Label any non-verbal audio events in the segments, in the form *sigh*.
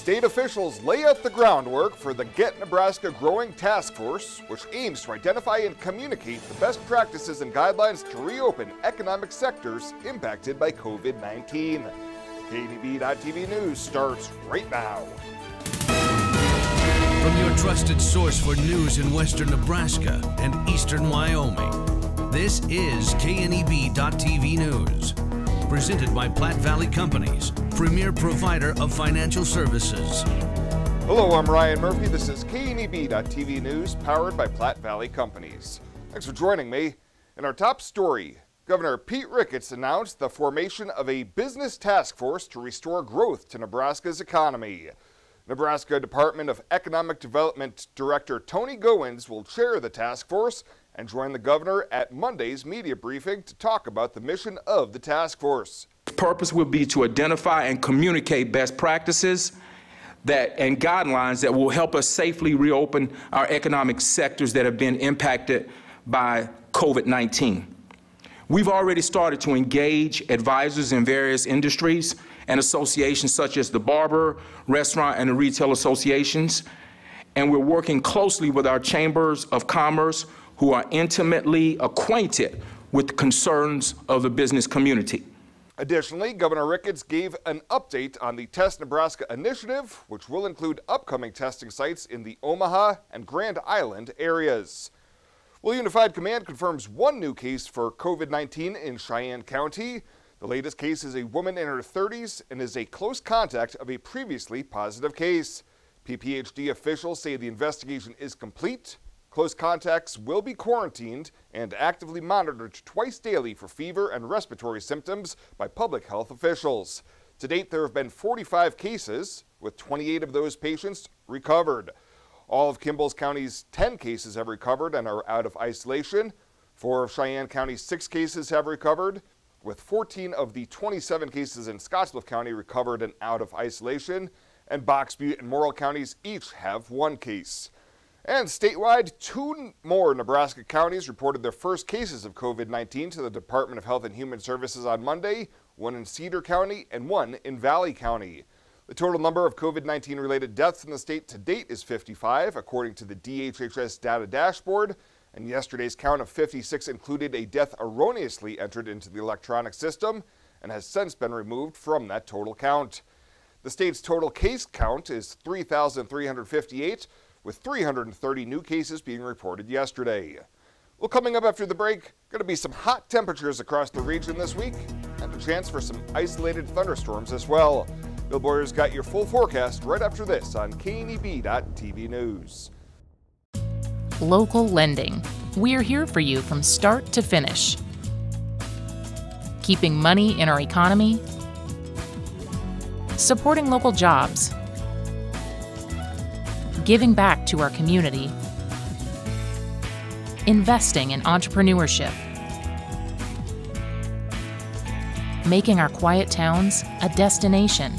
State officials lay out the groundwork for the Get Nebraska Growing Task Force, which aims to identify and communicate the best practices and guidelines to reopen economic sectors impacted by COVID 19. KNEB.TV News starts right now. From your trusted source for news in western Nebraska and eastern Wyoming, this is KNEB.TV News. Presented by Platte Valley Companies, premier provider of financial services. Hello, I'm Ryan Murphy. This is KNEB.TV News, powered by Platte Valley Companies. Thanks for joining me. In our top story, Governor Pete Ricketts announced the formation of a business task force to restore growth to Nebraska's economy. Nebraska Department of Economic Development Director Tony Goins will chair the task force and join the governor at Monday's media briefing to talk about the mission of the task force purpose will be to identify and communicate best practices that and guidelines that will help us safely reopen our economic sectors that have been impacted by COVID-19. We've already started to engage advisors in various industries and associations such as the barber, restaurant, and the retail associations. And we're working closely with our chambers of commerce who are intimately acquainted with the concerns of the business community. Additionally, Governor Ricketts gave an update on the Test Nebraska initiative, which will include upcoming testing sites in the Omaha and Grand Island areas. Well, Unified Command confirms one new case for COVID 19 in Cheyenne County. The latest case is a woman in her 30s and is a close contact of a previously positive case. PPHD officials say the investigation is complete Close contacts will be quarantined and actively monitored twice daily for fever and respiratory symptoms by public health officials. To date, there have been 45 cases, with 28 of those patients recovered. All of Kimball's County's 10 cases have recovered and are out of isolation. Four of Cheyenne County's six cases have recovered, with 14 of the 27 cases in Scottsbluff County recovered and out of isolation. And Box Butte and Morrill counties each have one case. And statewide, two more Nebraska counties reported their first cases of COVID 19 to the Department of Health and Human Services on Monday, one in Cedar County and one in Valley County. The total number of COVID 19 related deaths in the state to date is 55, according to the DHHS data dashboard. And yesterday's count of 56 included a death erroneously entered into the electronic system and has since been removed from that total count. The state's total case count is 3,358 with 330 new cases being reported yesterday. Well, coming up after the break, going to be some hot temperatures across the region this week and a chance for some isolated thunderstorms as well. Bill Boyer's got your full forecast right after this on KNEB.TV News. Local lending. We're here for you from start to finish. Keeping money in our economy, supporting local jobs, giving back to our community, investing in entrepreneurship, making our quiet towns a destination.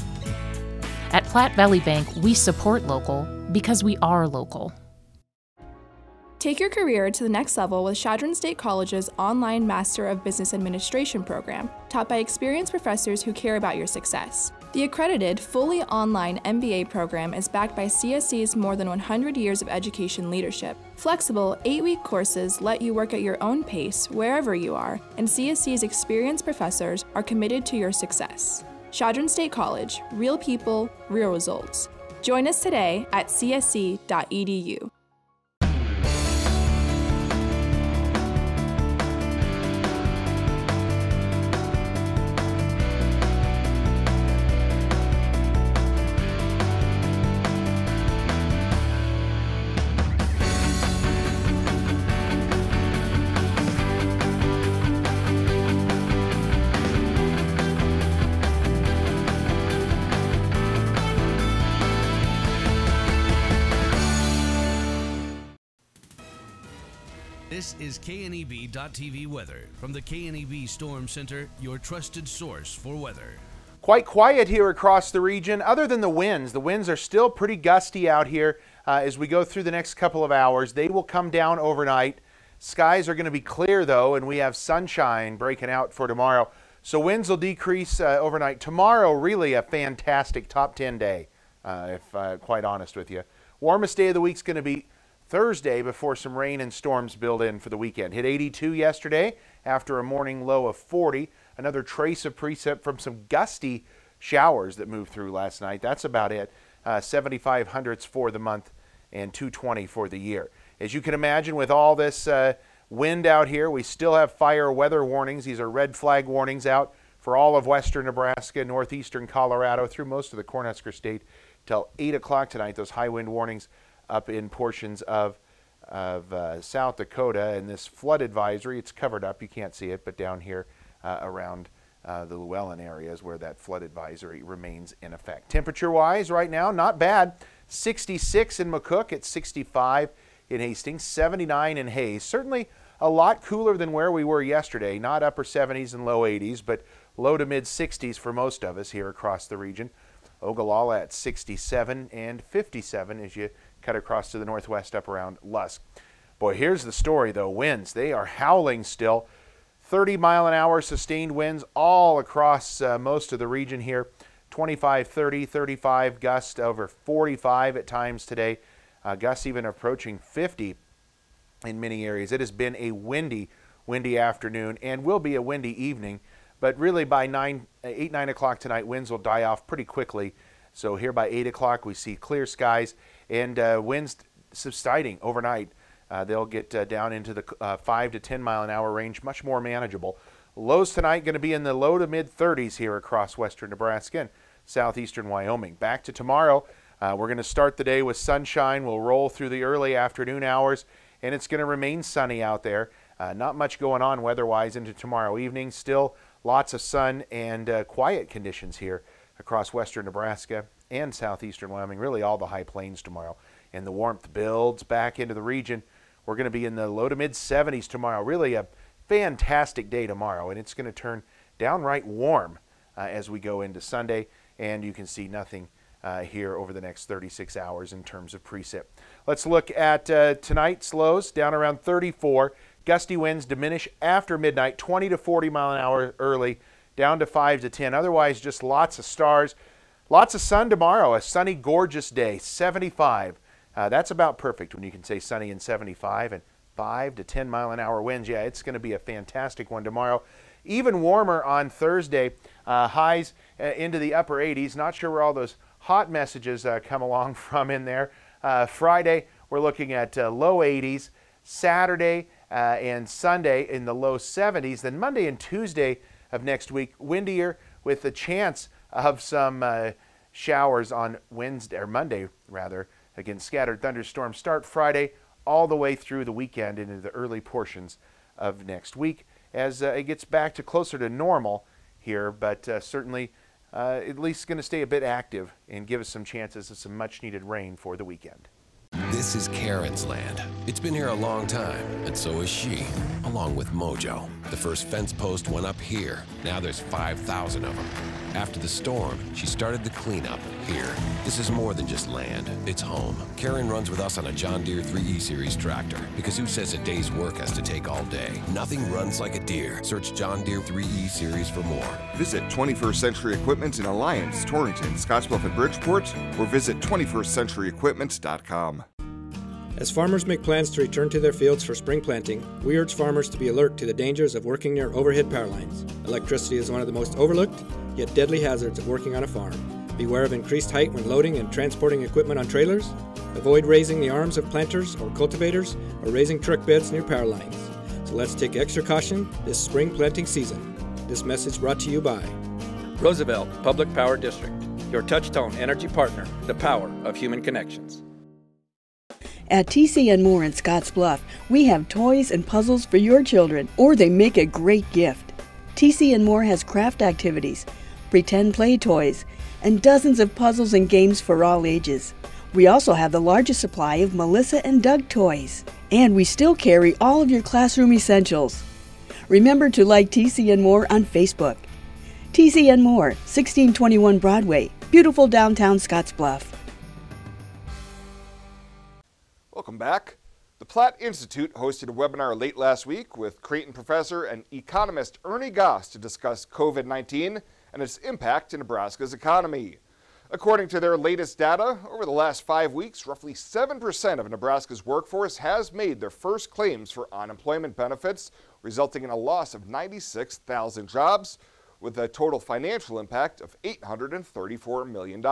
At Platte Valley Bank, we support local because we are local. Take your career to the next level with Chadron State College's online Master of Business Administration program, taught by experienced professors who care about your success. The accredited, fully online MBA program is backed by CSC's more than 100 years of education leadership. Flexible, eight week courses let you work at your own pace wherever you are, and CSC's experienced professors are committed to your success. Chadron State College, real people, real results. Join us today at csc.edu. This is KNEB.TV weather from the KNEB Storm Center, your trusted source for weather. Quite quiet here across the region, other than the winds. The winds are still pretty gusty out here uh, as we go through the next couple of hours. They will come down overnight. Skies are going to be clear though, and we have sunshine breaking out for tomorrow. So winds will decrease uh, overnight. Tomorrow, really a fantastic top 10 day. uh, if uh, quite honest with you. Warmest day of the week is going to be Thursday before some rain and storms build in for the weekend. Hit 82 yesterday after a morning low of 40. Another trace of precip from some gusty showers that moved through last night. That's about it. Uh, 75 hundredths for the month and 220 for the year. As you can imagine, with all this uh, wind out here, we still have fire weather warnings. These are red flag warnings out for all of western Nebraska, northeastern Colorado, through most of the Cornhusker State till 8 o'clock tonight. Those high wind warnings up in portions of, of uh, South Dakota. And this flood advisory, it's covered up. You can't see it, but down here uh, around uh, the Lewellen areas where that flood advisory remains in effect. Temperature wise, right now, not bad. 66 in McCook, it's 65 in Hastings, 79 in Hayes. Certainly a lot cooler than where we were yesterday. Not upper 70s and low 80s, but low to mid 60s for most of us here across the region. Ogallala at 67 and 57 as you cut across to the northwest up around Lusk. Boy, here's the story though. Winds, they are howling still. 30 mile an hour sustained winds all across uh, most of the region here. 25, 30, 35 gusts over 45 at times today. Uh, gusts even approaching 50 in many areas. It has been a windy, windy afternoon and will be a windy evening. But really, by 9, 8, 9 o'clock tonight, winds will die off pretty quickly. So here by 8 o'clock, we see clear skies and uh, winds subsiding overnight. Uh, they'll get uh, down into the uh, 5 to 10 mile an hour range, much more manageable. Lows tonight going to be in the low to mid 30s here across western Nebraska and southeastern Wyoming. Back to tomorrow. Uh, we're going to start the day with sunshine. We'll roll through the early afternoon hours, and it's going to remain sunny out there. Uh, not much going on weather-wise into tomorrow evening. Still lots of sun and quiet conditions here across western Nebraska and southeastern Wyoming, really all the high plains tomorrow. And the warmth builds back into the region. We're going to be in the low to mid 70s tomorrow. Really a fantastic day tomorrow, and it's going to turn downright warm uh, as we go into Sunday. And you can see nothing uh, here over the next 36 hours in terms of precip. Let's look at uh, tonight's lows down around 34. Gusty winds diminish after midnight, 20 to 40 mile an hour early, down to 5 to 10. Otherwise, just lots of stars. Lots of sun tomorrow, a sunny, gorgeous day, 75. Uh, that's about perfect when you can say sunny and 75 and 5 to 10 mile an hour winds. Yeah, it's going to be a fantastic one tomorrow. Even warmer on Thursday, uh, highs uh, into the upper 80s. Not sure where all those hot messages uh, come along *laughs* from in there. Uh, Friday, we're looking at uh, low 80s. Saturday and Sunday in the low 70s. Then Monday and Tuesday of next week, windier with the chance of some showers on Wednesday or Monday rather. Again, scattered thunderstorms start Friday all the way through the weekend into the early portions of next week as uh, it gets back to closer to normal here, but uh, certainly uh, at least going to stay a bit active and give us some chances of some much needed rain for the weekend. This is Karen's land. It's been here a long time, and so is she, along with Mojo. The first fence post went up here. Now there's 5,000 of them. After the storm, she started the cleanup here. This is more than just land, it's home. Karen runs with us on a John Deere 3E Series tractor because who says a day's work has to take all day? Nothing runs like a Deere. Search John Deere 3E Series for more. Visit 21st Century Equipment in Alliance, Torrington, Scottsbluff, and Bridgeport, or visit 21stcenturyequipment.com. As farmers make plans to return to their fields for spring planting, we urge farmers to be alert to the dangers of working near overhead power lines. Electricity is one of the most overlooked, yet deadly hazards of working on a farm. Beware of increased height when loading and transporting equipment on trailers. Avoid raising the arms of planters or cultivators or raising truck beds near power lines. So let's take extra caution this spring planting season. This message brought to you by Roosevelt Public Power District, your touchtone energy partner, the power of human connections. At TC and More in Scottsbluff, we have toys and puzzles for your children, or they make a great gift. TC and More has craft activities, pretend play toys, and dozens of puzzles and games for all ages. We also have the largest supply of Melissa and Doug toys, and we still carry all of your classroom essentials. Remember to like TC and More on Facebook. TC and More, 1621 Broadway, beautiful downtown Scottsbluff. Welcome back. The Platte Institute hosted a webinar late last week with Creighton professor and economist Ernie Goss to discuss COVID 19 and its impact in Nebraska's economy. According to their latest data, over the last five weeks, roughly 7% of Nebraska's workforce has made their first claims for unemployment benefits, resulting in a loss of 96,000 jobs, with a total financial impact of $834 million.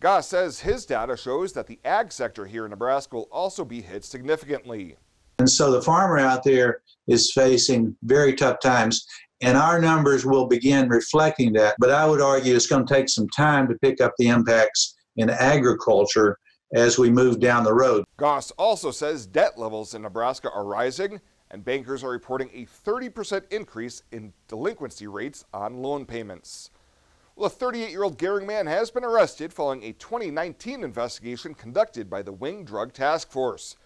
Goss says his data shows that the ag sector here in Nebraska will also be hit significantly. And so the farmer out there is facing very tough times. And our numbers will begin reflecting that. But I would argue it's going to take some time to pick up the impacts in agriculture as we move down the road. Goss also says debt levels in Nebraska are rising, and bankers are reporting a 30% increase in delinquency rates on loan payments. Well, a 38 year old Gering man has been arrested following a 2019 investigation conducted by the Wing Drug Task Force.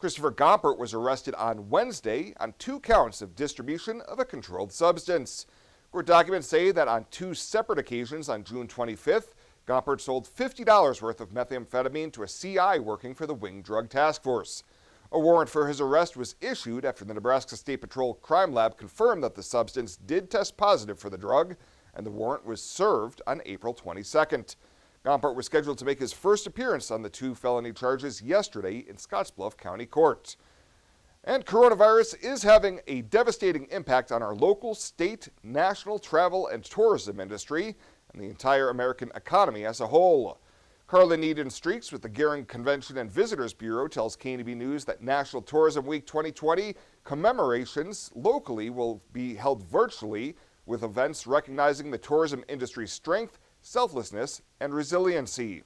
Christopher Gompert was arrested on Wednesday on two counts of distribution of a controlled substance. Court documents say that on two separate occasions on June 25th, Gompert sold $50 worth of methamphetamine to a CI working for the Wing Drug Task Force. A warrant for his arrest was issued after the Nebraska State Patrol Crime Lab confirmed that the substance did test positive for the drug, and the warrant was served on April 22nd. Gompert was scheduled to make his first appearance on the two felony charges yesterday in Scottsbluff County Court. And coronavirus is having a devastating impact on our local, state, national travel and tourism industry and the entire American economy as a whole. Karla Niedan-Streeks with the Gering Convention and Visitors Bureau tells KNEB News that National Tourism Week 2020 commemorations locally will be held virtually with events recognizing the tourism industry's strength selflessness, and resiliency.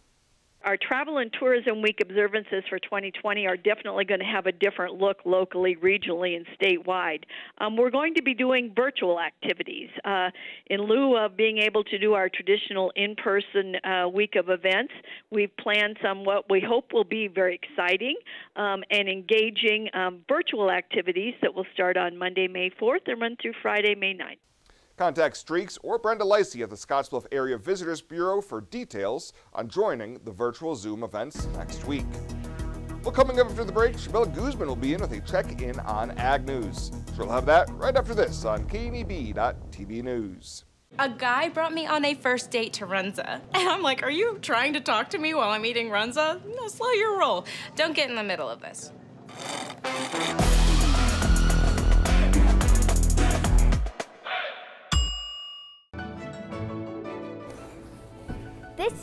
Our Travel and Tourism Week observances for 2020 are definitely going to have a different look locally, regionally, and statewide. Um, we're going to be doing virtual activities. Uh, in lieu of being able to do our traditional in person uh, week of events, we've planned some what we hope will be very exciting um, and engaging um, virtual activities that will start on Monday, May 4th and run through Friday, May 9th. Contact Streeks or Brenda Lacey at the Scottsbluff Area Visitors Bureau for details on joining the virtual Zoom events next week. Well, coming up after the break, Chabela Guzman will be in with a check-in on Ag News. She'll have that right after this on KNEB.TV News. A guy brought me on a first date to Runza. *laughs* And I'm like, are you trying to talk to me while I'm eating Runza? No, slow your roll. Don't get in the middle of this.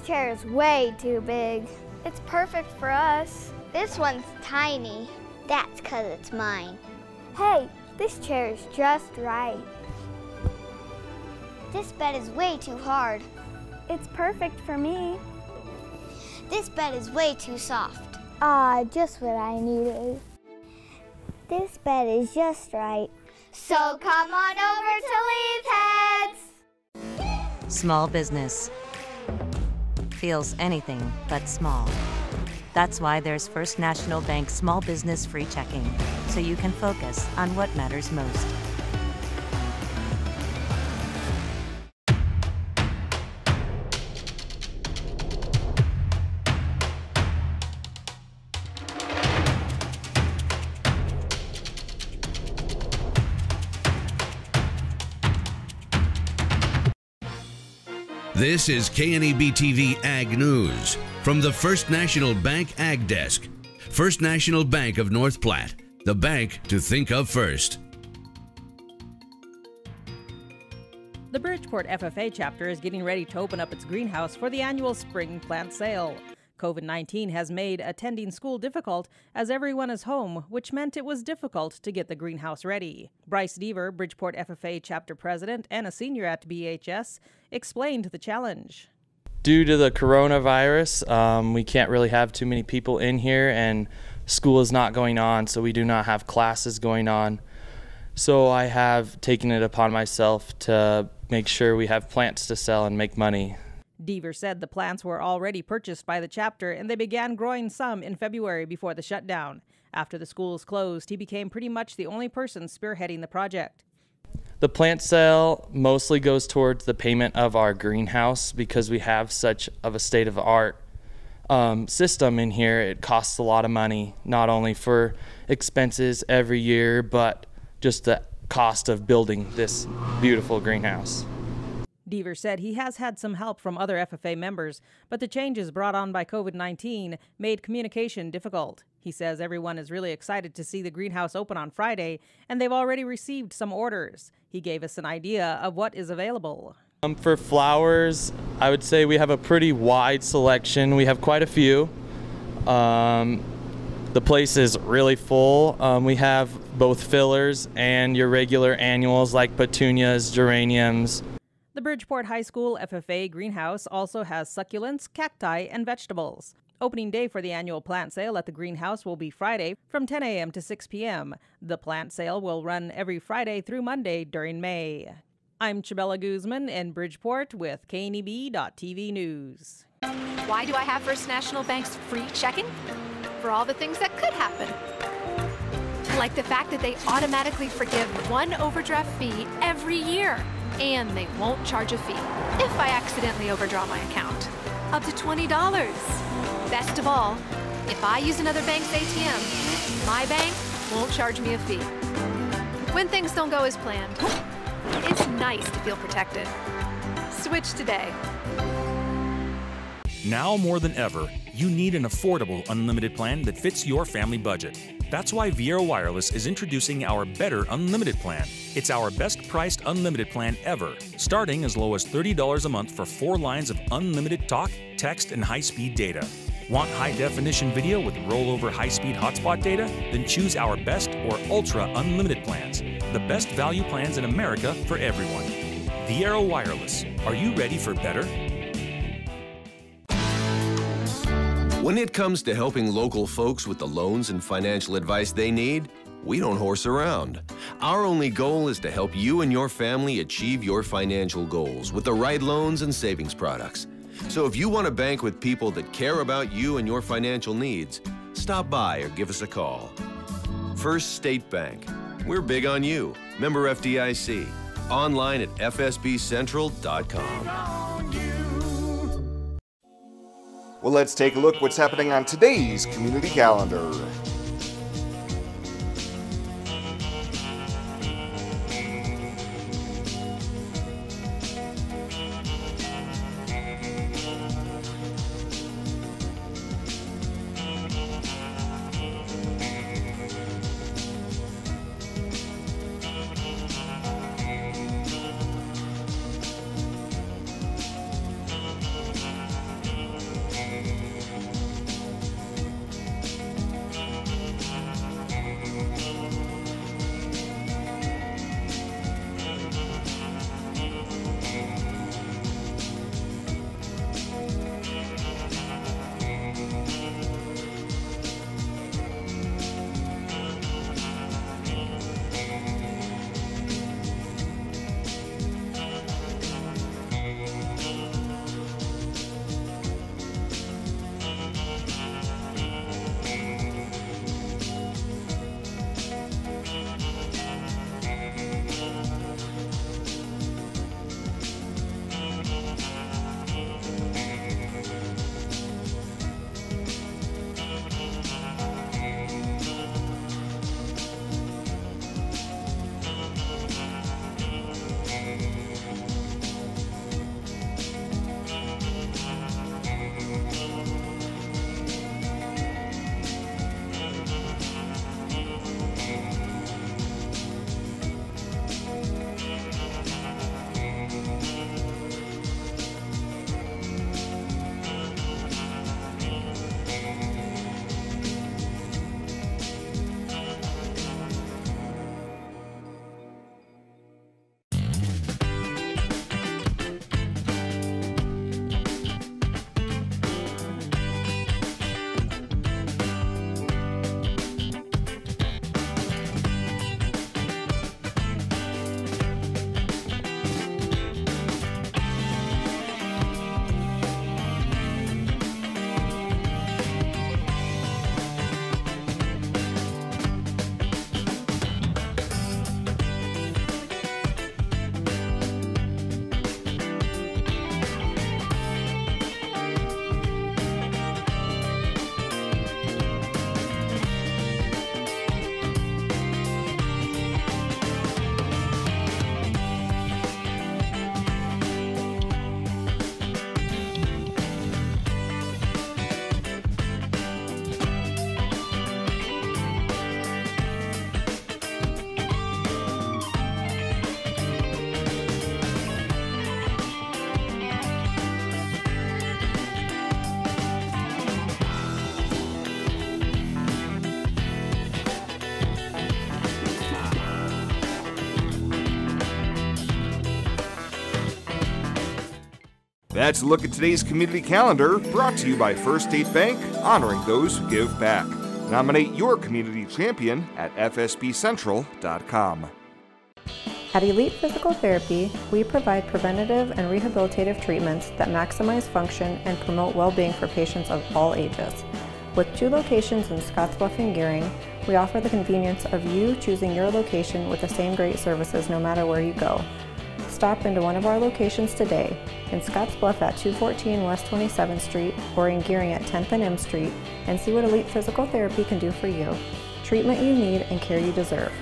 Chair is way too big. It's perfect for us. This one's tiny. That's because it's mine. Hey, this chair is just right. This bed is way too hard. It's perfect for me. This bed is way too soft. Ah, just what I needed. This bed is just right. So come on over to Leeds Heads! Small business feels anything but small. That's why there's First National Bank Small Business Free Checking, so you can focus on what matters most. This is KNEB TV Ag News from the First National Bank Ag Desk. First National Bank of North Platte, the bank to think of first. The Bridgeport FFA chapter is getting ready to open up its greenhouse for the annual spring plant sale. COVID 19 has made attending school difficult as everyone is home, which meant it was difficult to get the greenhouse ready. Bryce Deaver, Bridgeport FFA chapter president and a senior at BHS, explained the challenge. Due to the coronavirus, um, we can't really have too many people in here, and school is not going on, so we do not have classes going on. So I have taken it upon myself to make sure we have plants to sell and make money. Deaver said the plants were already purchased by the chapter and they began growing some in February before the shutdown. After the schools closed, he became pretty much the only person spearheading the project. The plant sale mostly goes towards the payment of our greenhouse because we have such of a state of art um, system in here. It costs a lot of money, not only for expenses every year, but just the cost of building this beautiful greenhouse. Deaver said he has had some help from other FFA members, but the changes brought on by COVID 19 made communication difficult. He says everyone is really excited to see the greenhouse open on Friday, and they've already received some orders. He gave us an idea of what is available. Um, for flowers, I would say we have a pretty wide selection. We have quite a few. Um, the place is really full. Um, we have both fillers and your regular annuals like petunias, geraniums. The Bridgeport High School FFA greenhouse also has succulents, cacti, and vegetables. Opening day for the annual plant sale at the greenhouse will be Friday from 10 a.m. to 6 p.m. The plant sale will run every Friday through Monday during May. I'm Chabela Guzman in Bridgeport with KNEB.TV News. Why do I have First National Bank's free checking? For all the things that could happen. Like the fact that they automatically forgive one overdraft fee every year and they won't charge a fee if I accidentally overdraw my account. Up to $20. Best of all, if I use another bank's ATM, my bank won't charge me a fee. When things don't go as planned, it's nice to feel protected. Switch today. Now more than ever, you need an affordable unlimited plan that fits your family budget. That's why Viaero Wireless is introducing our Better Unlimited plan. It's our best priced unlimited plan ever, starting as low as $30 a month for four lines of unlimited talk, text, and high speed data. Want high definition video with rollover high speed hotspot data? Then choose our best or ultra unlimited plans. The best value plans in America for everyone. Viaero Wireless. Are you ready for better? When it comes to helping local folks with the loans and financial advice they need, we don't horse around. Our only goal is to help you and your family achieve your financial goals with the right loans and savings products. So if you want to bank with people that care about you and your financial needs, stop by or give us a call. First State Bank. We're big on you. Member FDIC. Online at fsbcentral.com. Well, let's take a look what's happening on today's community calendar. That's a look at today's community calendar brought to you by First State Bank, honoring those who give back. Nominate your community champion at fsbcentral.com. At Elite Physical Therapy, we provide preventative and rehabilitative treatments that maximize function and promote well-being for patients of all ages. With two locations in Scottsbluff and Gering, we offer the convenience of you choosing your location with the same great services no matter where you go. Stop into one of our locations today in Scottsbluff at 214 West 27th Street or in Gering at 10th and M Street and see what Elite Physical Therapy can do for you. Treatment you need and care you deserve.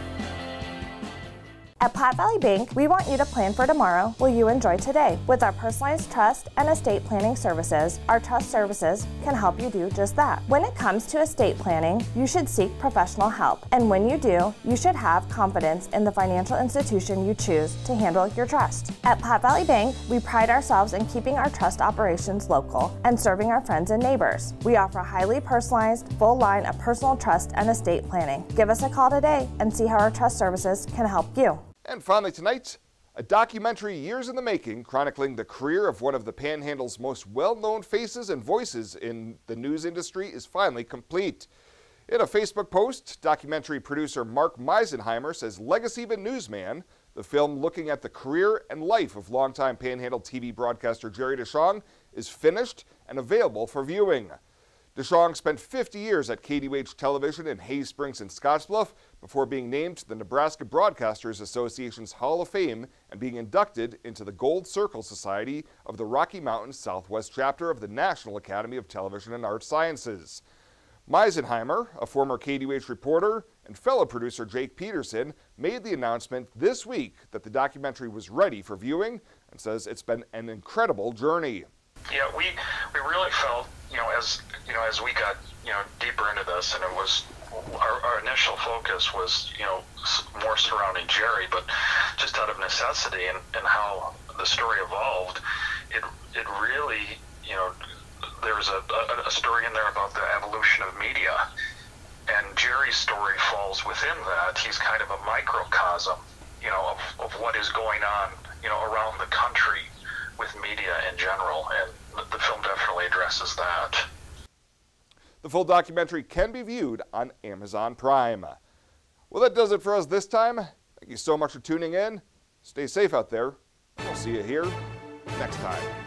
At Platte Valley Bank, we want you to plan for tomorrow while you enjoy today. With our personalized trust and estate planning services, our trust services can help you do just that. When it comes to estate planning, you should seek professional help. And when you do, you should have confidence in the financial institution you choose to handle your trust. At Platte Valley Bank, we pride ourselves in keeping our trust operations local and serving our friends and neighbors. We offer a highly personalized, full line of personal trust and estate planning. Give us a call today and see how our trust services can help you. And finally tonight, a documentary years in the making chronicling the career of one of the Panhandle's most well-known faces and voices in the news industry is finally complete. In a Facebook post, documentary producer Mark Meisenheimer says Legacy of a Newsman, the film looking at the career and life of longtime Panhandle TV broadcaster Jerry Dishong, is finished and available for viewing. Dishong spent 50 years at KDUH Television in Hay Springs and Scottsbluff before being named to the Nebraska Broadcasters Association's Hall of Fame and being inducted into the Gold Circle Society of the Rocky Mountain Southwest chapter of the National Academy of Television and Art Sciences. Meisenheimer, a former KDUH reporter, and fellow producer Jake Peterson made the announcement this week that the documentary was ready for viewing and says it's been an incredible journey. Yeah, we we really felt, you know, as you know, as we got you know deeper into this, and it was our, our initial focus was you know more surrounding Jerry, but just out of necessity and, and how the story evolved, it it really you know there was a, a, a story in there about the evolution of media, and Jerry's story falls within that. He's kind of a microcosm, you know, of, of what is going on, you know, around the country with media in general, and the film definitely addresses that. The full documentary can be viewed on Amazon Prime. Well, that does it for us this time. Thank you so much for tuning in. Stay safe out there. We'll see you here next time.